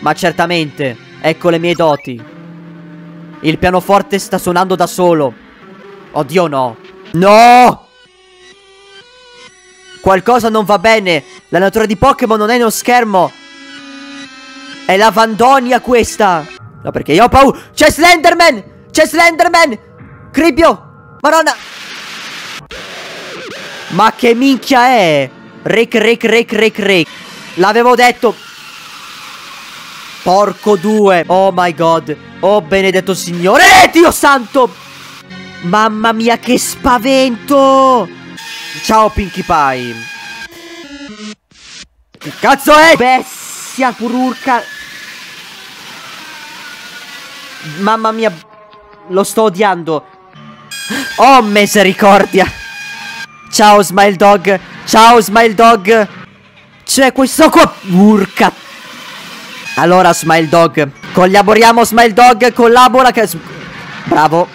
Ma certamente, ecco le mie doti. Il pianoforte sta suonando da solo. Oddio no. No! Qualcosa non va bene. La natura di Pokémon non è nello schermo. È la Vandonia questa. No, perché io ho paura. C'è Slenderman! C'è Slenderman! Cribio! Madonna! Ma che minchia è? Rec, rec, rec, rec, rec. L'avevo detto. Porco due. Oh my god. Oh benedetto signore. Eh, Dio santo. Mamma mia che spavento. Ciao Pinkie Pie. Che cazzo è? Bestia pururca. Mamma mia. Lo sto odiando. Oh misericordia. Ciao Smile Dog. Ciao Smile Dog. C'è questo qua. Urca. Allora Smile Dog. Collaboriamo Smile Dog. Collabora che... Bravo.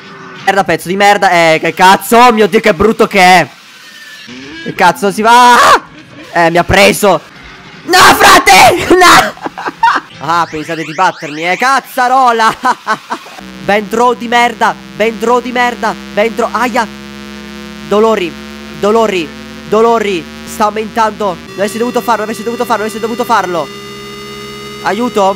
Merda pezzo di merda. Eh che cazzo. Oh mio dio che brutto che è. Che cazzo si va? Eh mi ha preso. No frate. No. Ah pensate di battermi eh cazzarola. draw di merda. Draw di merda. Draw. Aia. Dolori. Dolori. Dolori. Sta aumentando. Non avresti dovuto farlo. Non avresti dovuto farlo. Non avresti dovuto farlo. Aiuto.